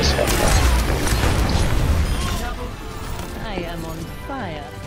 I am on fire.